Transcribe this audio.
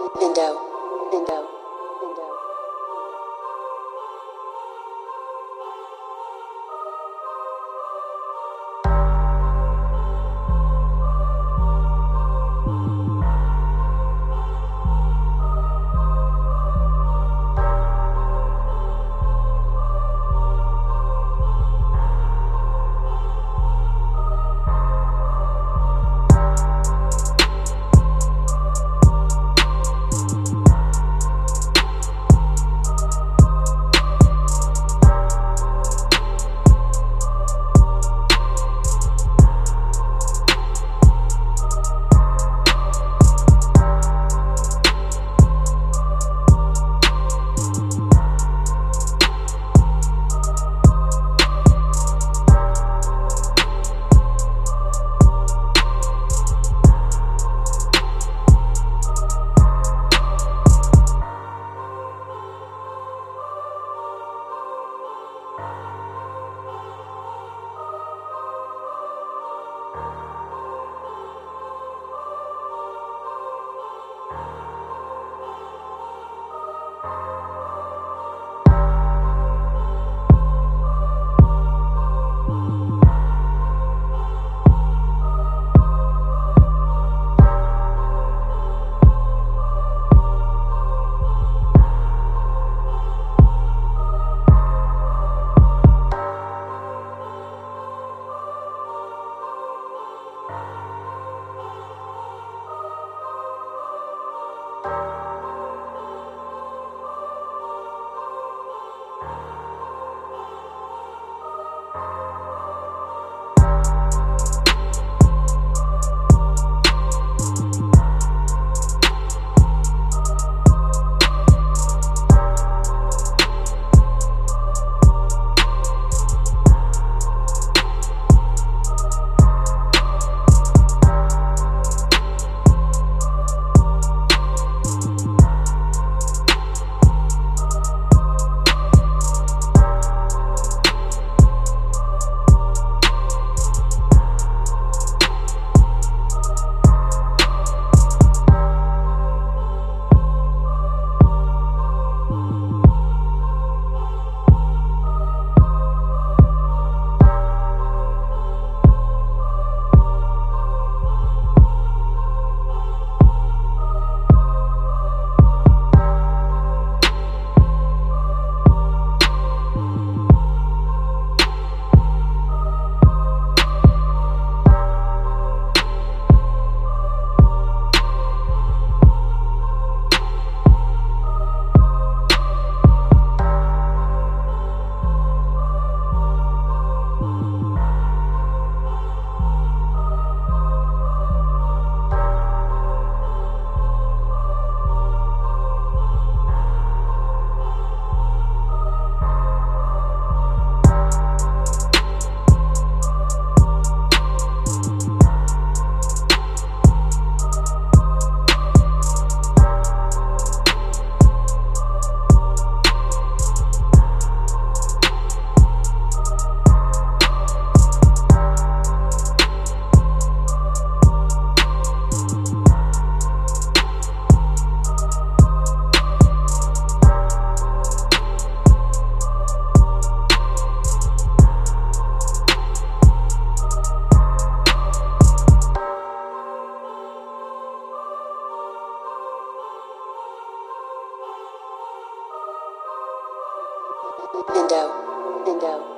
window, window. you. Indo. Indo.